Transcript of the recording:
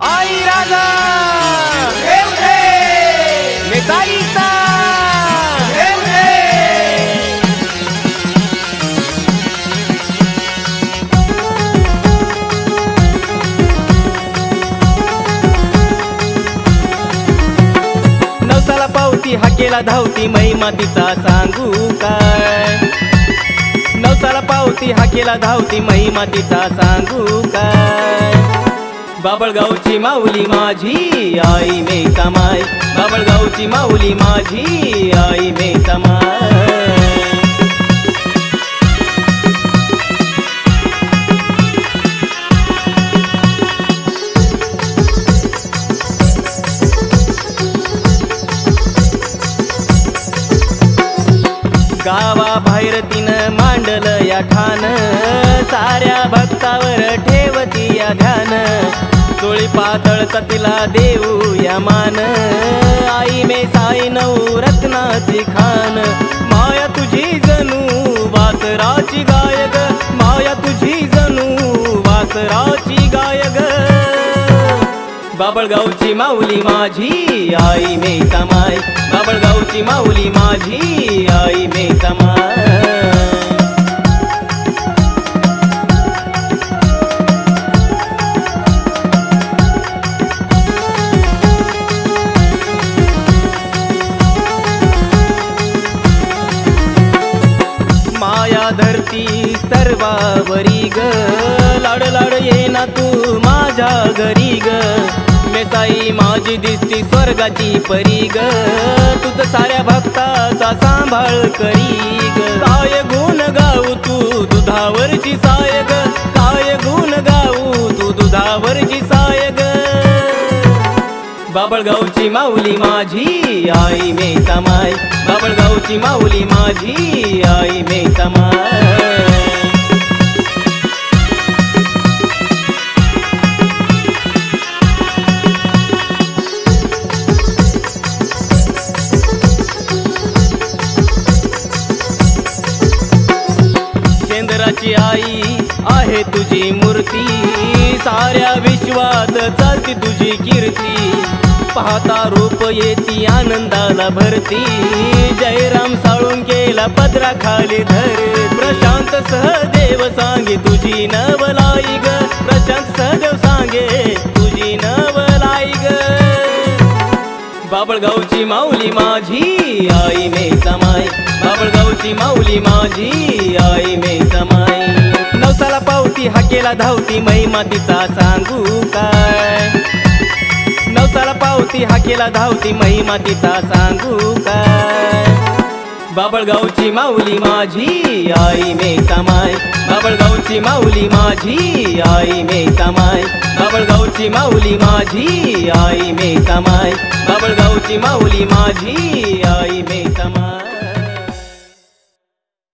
आई राजा मेसाईचा नवसाला पावती हाकेला धावती महिमा तिचा सांगू काय? नवसाला पावती हाकेला धावती महिमा तिचा सांगू काय? बाबळगावची माऊली माझी आई मे समाय बाबळगावची माऊली माझी आई मे समाय गावाबाहेर तिनं मांडलं या ठाण साऱ्या भक्तावर ठेवती या ध्यान. चोळी पातळचा तिला देऊ या मान. आई मे साई नऊ रत्नाची खान. माया तुझी जणू वासराची गायक. माया तुझी जणू वासराची गायक. बाबळगावची माऊली माझी आई मे समाय बाबळगावची माऊली माझी आई मे धरती सर्वावरी ग. लाड लाड येना तू माझ्या घरी ग. मेसाई माझी दिसती स्वर्गाची परी ग. तुझ साऱ्या भक्ताचा सांभाळ करी ग. काय गुण गाऊ तू दुधावरची बाबळगावची माऊली माझी आई मे समाय बाबळगावची माऊली माझी आई मे समाय आहे तुझी मूर्ती. साऱ्या विश्वात चालती तुझी कीर्ती. पाहता रूप येती आनंदाला भरती. जयराम साळून केला पदरा खाली धर. प्रशांत सहदेव सांगे तुझी नवलाई ग. प्रशांत सहदेव सांगे तुझी नवलाई ग. बाबळगावची माऊली माझी आई मे समाय बाबळगावची माऊली माझी आई मे समाई. नवसाला पावती हाकेला धावती महिमा तिचा सांगू काय? नवसाला पावती हाकेला धावती महिमा तिचा सांगू काय? बाबळगावची माऊली माझी आई मे समाय बाबळगावची माऊली माझी आई मे समाय बाबळगावची माऊली माझी आई मे समाय बाबळगावची माऊली माझी आई मे समाय